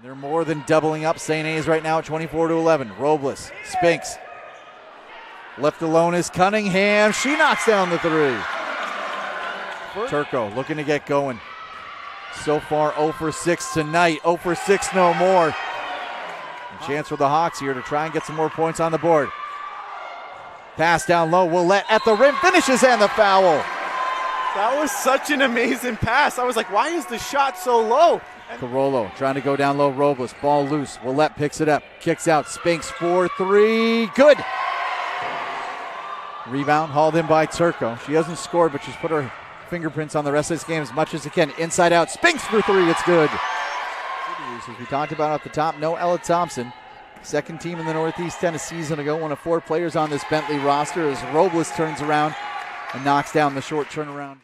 They're more than doubling up. St. A's right now at 24 to 11. Robles, Spinks. Left alone is Cunningham. She knocks down the three. Turco looking to get going. So far 0 for 6 tonight. 0 for 6 no more. And chance for the Hawks here to try and get some more points on the board. Pass down low. Willett at the rim finishes and the foul. That was such an amazing pass. I was like, why is the shot so low? Carollo trying to go down low. Robles, ball loose. Willett picks it up, kicks out. Spinks 4 3. Good. Rebound hauled in by Turco. She hasn't scored, but she's put her fingerprints on the rest of this game as much as she can. Inside out. Spinks for three. It's good. As we talked about at the top, no Ella Thompson. Second team in the Northeast-10 a season ago, one of four players on this Bentley roster as Robles turns around and knocks down the short turnaround.